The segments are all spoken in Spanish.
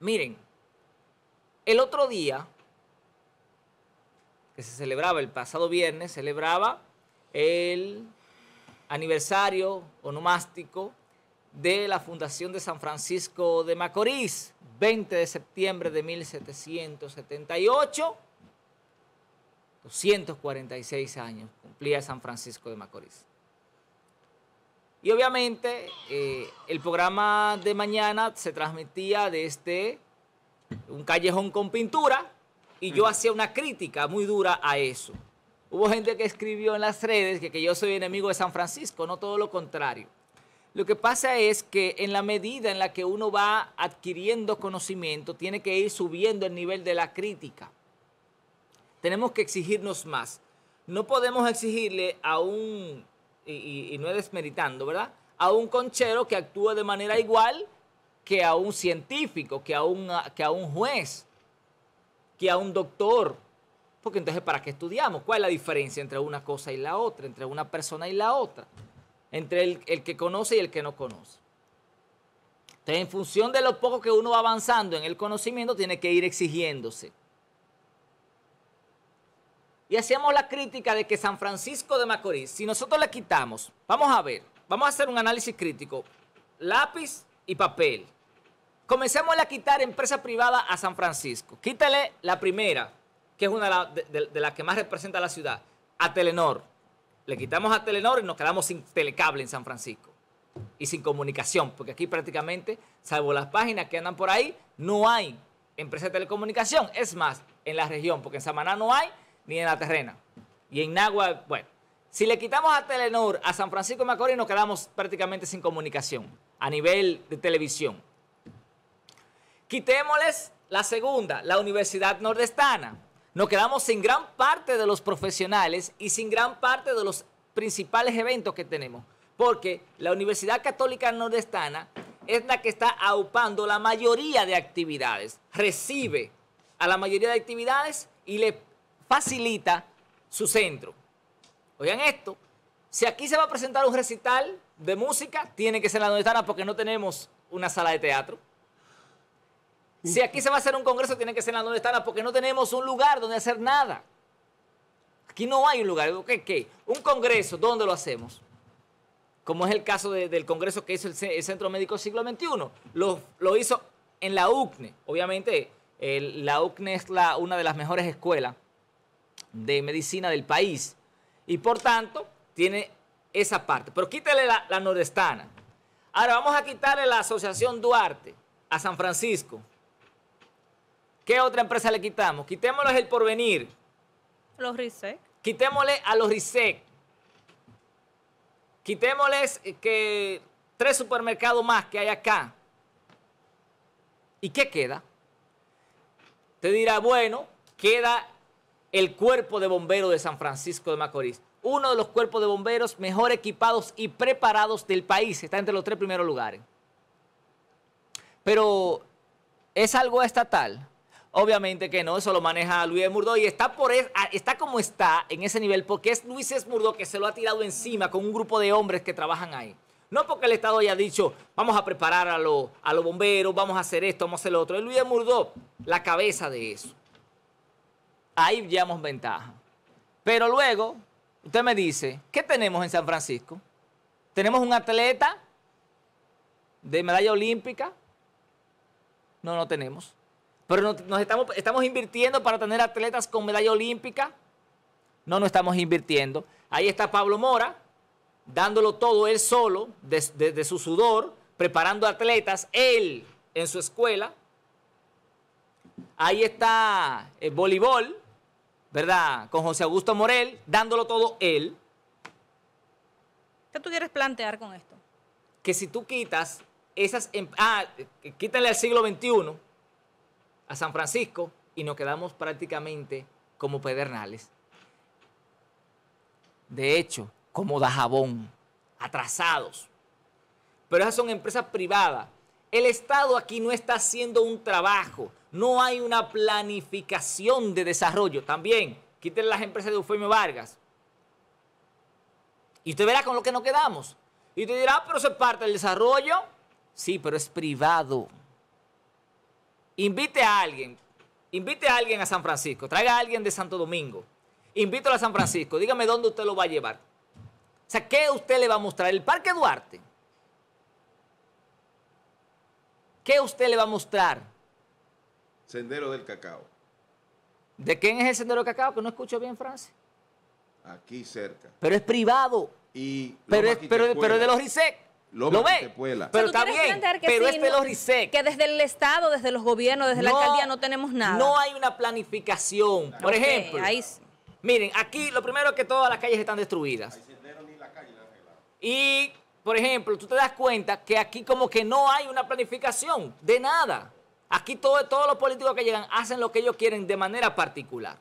Miren, el otro día, que se celebraba el pasado viernes, celebraba el aniversario onomástico de la Fundación de San Francisco de Macorís, 20 de septiembre de 1778, 246 años cumplía San Francisco de Macorís. Y obviamente eh, el programa de mañana se transmitía desde un callejón con pintura y yo hacía una crítica muy dura a eso. Hubo gente que escribió en las redes que, que yo soy enemigo de San Francisco, no todo lo contrario. Lo que pasa es que en la medida en la que uno va adquiriendo conocimiento, tiene que ir subiendo el nivel de la crítica. Tenemos que exigirnos más. No podemos exigirle a un, y, no es desmeritando, ¿verdad? A un conchero que actúe de manera igual que a un científico, que a un, que a un juez, que a un doctor. Porque entonces, ¿para qué estudiamos? ¿Cuál es la diferencia entre una cosa y la otra, entre una persona y la otra? entre el, que conoce y el que no conoce. Entonces, en función de lo poco que uno va avanzando en el conocimiento, tiene que ir exigiéndose. Y hacíamos la crítica de que San Francisco de Macorís, si nosotros le quitamos, vamos a ver, vamos a hacer un análisis crítico, lápiz y papel. Comencemos a quitar empresa privada a San Francisco. Quítale la primera, que es una de las que más representa la ciudad, a Telenor. Le quitamos a Telenor y nos quedamos sin telecable en San Francisco y sin comunicación, porque aquí prácticamente, salvo las páginas que andan por ahí, no hay empresa de telecomunicación. Es más, en la región, porque en Samaná no hay, ni en la terrena. Y en Nagua, bueno, si le quitamos a Telenor, a San Francisco de Macorís, nos quedamos prácticamente sin comunicación a nivel de televisión. Quitémosles la segunda, la Universidad Nordestana nos quedamos sin gran parte de los profesionales y sin gran parte de los principales eventos que tenemos. Porque la Universidad Católica Nordestana es la que está aupando la mayoría de actividades. Recibe a la mayoría de actividades y le facilita su centro. Oigan esto, si aquí se va a presentar un recital de música, tiene que ser la Nordestana porque no tenemos una sala de teatro. Si aquí se va a hacer un congreso, tiene que ser en la Estana porque no tenemos un lugar donde hacer nada. Aquí no hay un lugar. ¿Qué? Un congreso, ¿dónde lo hacemos? Como es el caso del congreso que hizo el, Centro Médico Siglo XXI. Lo, hizo en la UCNE. Obviamente, la UCNE es una de las mejores escuelas de medicina del país. Y por tanto, tiene esa parte. Pero quítale la, la nordestana. Ahora vamos a quitarle la Asociación Duarte a San Francisco. ¿Qué otra empresa le quitamos? Quitémosles el porvenir. Los RISEC. Quitémosle a los RISEC. Quitémosles que tres supermercados más que hay acá. ¿Y qué queda? Te dirá, bueno, queda el cuerpo de bomberos de San Francisco de Macorís. Uno de los cuerpos de bomberos mejor equipados y preparados del país. Está entre los tres primeros lugares. Pero es algo estatal. Obviamente que no, eso lo maneja Luis Murdo y está, por está como está en ese nivel porque es Luis Murdo que se lo ha tirado encima con un grupo de hombres que trabajan ahí. No porque el Estado haya dicho, vamos a preparar a, los bomberos, vamos a hacer esto, vamos a hacer lo otro. Es Luis Murdo la cabeza de eso. Ahí llevamos ventaja. Pero luego, usted me dice, ¿qué tenemos en San Francisco? Tenemos un atleta de medalla olímpica. No, no tenemos. Pero nos estamos, estamos invirtiendo para tener atletas con medalla olímpica. No nos estamos invirtiendo. Ahí está Pablo Mora, dándolo todo él solo, desde su sudor, preparando atletas, él en su escuela. Ahí está el voleibol, ¿verdad? Con José Augusto Morel, dándolo todo él. ¿Qué tú quieres plantear con esto? Que si tú quitas esas... Em, ah, quítale al siglo XXI a San Francisco y nos quedamos prácticamente como Pedernales. De hecho, como Dajabón, atrasados. Pero esas son empresas privadas. El Estado aquí no está haciendo un trabajo, no hay una planificación de desarrollo. También, quiten las empresas de Eufemio Vargas. Y usted verá con lo que nos quedamos. Y usted dirá, ah, pero eso es parte del desarrollo. Sí, pero es privado. invite a alguien, invite a alguien a San Francisco, traiga a alguien de Santo Domingo, invítelo a San Francisco, dígame dónde usted lo va a llevar. O sea, ¿qué usted le va a mostrar? El Parque Duarte. ¿Qué usted le va a mostrar? Sendero del Cacao, ¿De quién es el Sendero de Cacao? Que no escucho bien, Francis. aquí cerca. Pero es privado. Y Pero es, pero, pero es de los RISEC. Loma ¿Lo ve? Quitepuela. Pero O sea, está ¿tú quieres bien. Pero sí, es de los RISEC. Que desde el Estado, desde los gobiernos, desde la alcaldía no tenemos nada. No hay una planificación. Por ejemplo, ahí sí. miren, aquí lo primero es que todas las calles están destruidas. Y, por ejemplo, tú te das cuenta que aquí como que no hay una planificación de nada. Aquí todo- todos los políticos que llegan hacen lo que ellos quieren de manera particular.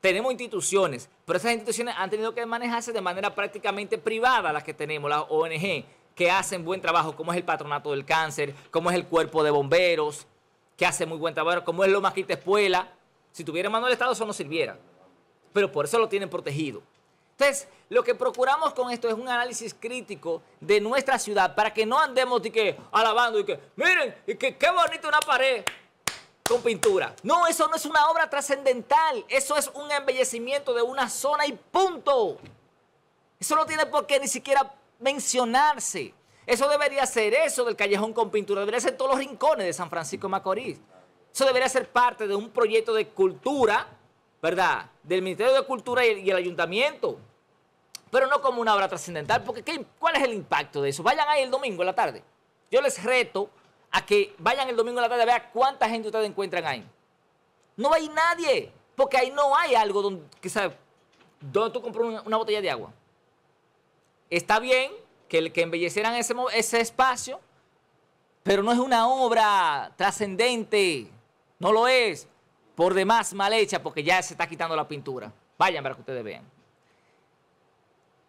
Tenemos instituciones, pero esas instituciones han tenido que manejarse de manera prácticamente privada, las que tenemos, las ONG, que hacen buen trabajo, como es el Patronato del Cáncer, como es el Cuerpo de Bomberos, que hace muy buen trabajo, como es Loma Quita Espuela. Si tuviera mano del Estado, eso no sirviera. Pero por eso lo tienen protegido. Entonces, lo que procuramos con esto es un análisis crítico de nuestra ciudad para que no andemos de que alabando y que, miren, y que qué bonita una pared con pintura. No, eso no es una obra trascendental. Eso es un embellecimiento de una zona y punto. Eso no tiene por qué ni siquiera mencionarse. Eso debería ser eso del callejón con pintura. Debería ser todos los rincones de San Francisco de Macorís. Eso debería ser parte de un proyecto de cultura, ¿verdad? Del Ministerio de Cultura y, y el Ayuntamiento. Pero no como una obra trascendental, porque ¿qué- ¿cuál es el impacto de eso? Vayan ahí el domingo en la tarde. Yo les reto a que vayan el domingo en la tarde a ver cuánta gente ustedes encuentran ahí. No hay nadie, porque ahí no hay algo donde, que donde tú compras una, botella de agua. Está bien que, que embellecieran ese, ese espacio, pero no es una obra trascendente. No lo es. Por demás mal hecha, porque ya se está quitando la pintura. Vayan para que ustedes vean.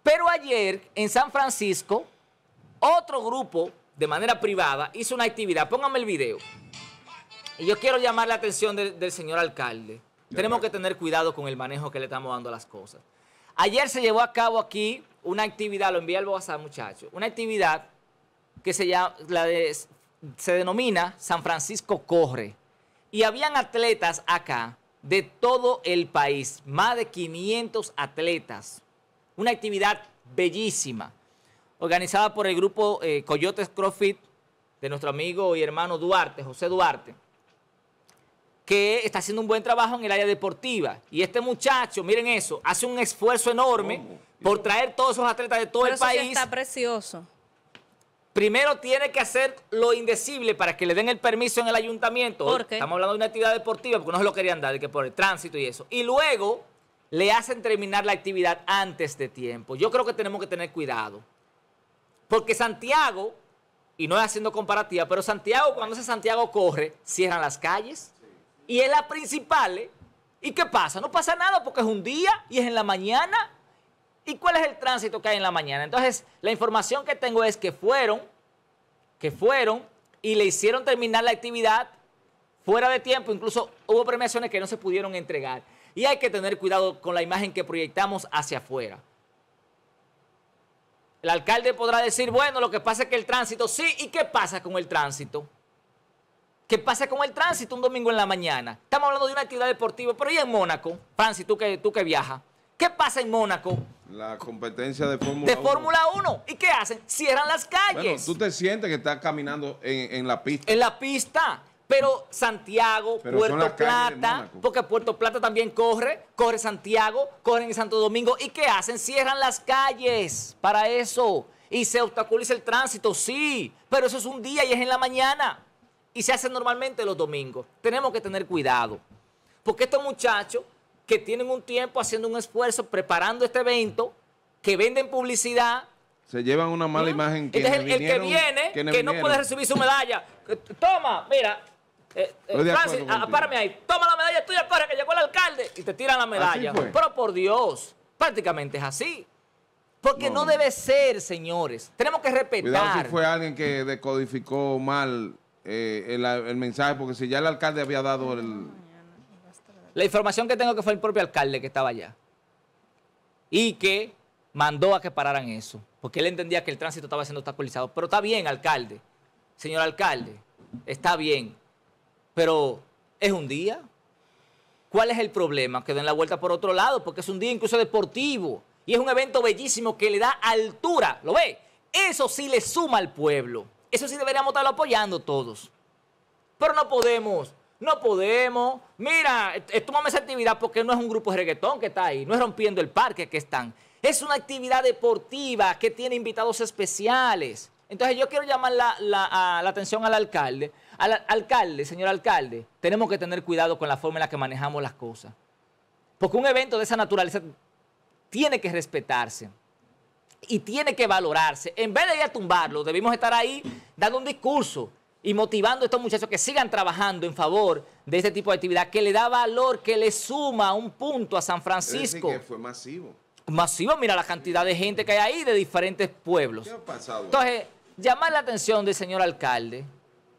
Pero ayer en San Francisco, otro grupo de manera privada hizo una actividad. Pónganme el video. Y yo quiero llamar la atención del, del señor alcalde. Tenemos que tener cuidado con el manejo que le estamos dando a las cosas. Ayer se llevó a cabo aquí una actividad, lo envié al WhatsApp, muchachos, una actividad que se, llama, la de- se denomina San Francisco Corre. Y habían atletas acá de todo el país, más de 500 atletas. Una actividad bellísima, organizada por el grupo eh, Coyotes CrossFit de nuestro amigo y hermano Duarte, José Duarte, que está haciendo un buen trabajo en el área deportiva. Y este muchacho, miren eso, hace un esfuerzo enorme por traer todos esos atletas de todo Pero el eso sí país. está precioso. Primero tiene que hacer lo indecible para que le den el permiso en el ayuntamiento. ¿Por qué? Estamos hablando de una actividad deportiva porque no se lo querían dar, de que por el tránsito y eso. Y luego le hacen terminar la actividad antes de tiempo. Yo creo que tenemos que tener cuidado. Porque Santiago, y no es haciendo comparativa, pero Santiago, cuando ese Santiago corre, cierran las calles. Y es la principal. ¿eh? ¿Y qué pasa? No pasa nada porque es un día y es en la mañana. ¿Y cuál es el tránsito que hay en la mañana? Entonces, la información que tengo es que fueron, que fueron y le hicieron terminar la actividad fuera de tiempo. Incluso hubo premiaciones que no se pudieron entregar. Y hay que tener cuidado con la imagen que proyectamos hacia afuera. El alcalde podrá decir, bueno, lo que pasa es que el tránsito, sí, ¿y qué pasa con el tránsito? ¿Qué pasa con el tránsito un domingo en la mañana? Estamos hablando de una actividad deportiva, pero ¿y en Mónaco? Francis, tú que, tú que viajas. ¿Qué pasa en Mónaco? La competencia de Fórmula De 1. Fórmula 1. ¿Y qué hacen? Cierran las Bueno, calles. tú te sientes que estás caminando en, en la pista. En la pista. Pero Santiago, Pero Puerto Plata, porque Puerto Plata también corre, corre Santiago, corren en Santo Domingo. ¿Y qué hacen? Cierran las calles para eso. Y se obstaculiza el tránsito, sí, pero eso es un día y es en la mañana. Y se hace normalmente los domingos. Tenemos que tener cuidado. Porque estos muchachos que tienen un tiempo haciendo un esfuerzo, preparando este evento, que venden publicidad, Se llevan una mala imagen. entonces quienes el, el que vinieron- viene, que no vinieron. puede recibir su medalla, toma, mira, eh, eh, Francis, a- párame ahí, toma la medalla tuya, corre, que llegó el alcalde, y te tiran la medalla. Pero por Dios, prácticamente es así. Porque no, debe ser, señores. Tenemos que Cuidado respetar. si fue alguien que decodificó mal eh, el, el mensaje, porque si ya el alcalde había dado el... La información que tengo que fue el propio alcalde que estaba allá. Y que mandó a que pararan eso. Porque él entendía que el tránsito estaba siendo obstaculizado. Pero está bien, alcalde. Señor alcalde, está bien. Pero es un día. ¿Cuál es el problema? Que den la vuelta por otro lado, porque es un día incluso deportivo y es un evento bellísimo que le da altura. ¿Lo ve? Eso sí le suma al pueblo. Eso sí deberíamos estarlo apoyando todos. Pero no podemos, no podemos. Mira, tomame esa actividad porque no es un grupo de reggaetón que está ahí, no es rompiendo el parque que están. Es una actividad deportiva que tiene invitados especiales. Entonces yo quiero llamar la, la, la atención al alcalde. Al alcalde, señor alcalde, tenemos que tener cuidado con la forma en la que manejamos las cosas. Porque un evento de esa naturaleza tiene que respetarse y tiene que valorarse. En vez de ir a tumbarlo, debimos estar ahí dando un discurso y motivando a estos muchachos que sigan trabajando en favor de este tipo de actividad que le da valor, que le suma un punto a San Francisco. Es decir, que fue masivo. Masivo, mira la cantidad de gente que hay ahí de diferentes pueblos. ¿Qué ha pasado? Entonces, llamar la atención del señor alcalde,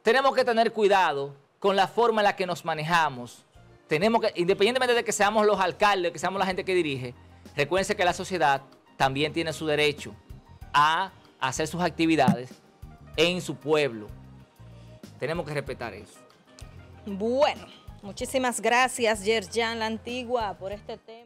tenemos que tener cuidado con la forma en la que nos manejamos. Tenemos que, independientemente de que seamos los alcaldes, que seamos la gente que dirige, recuérdense que la sociedad también tiene su derecho a hacer sus actividades en su pueblo. Tenemos que respetar eso. Bueno, muchísimas gracias, Yerjan La Antigua, por este tema.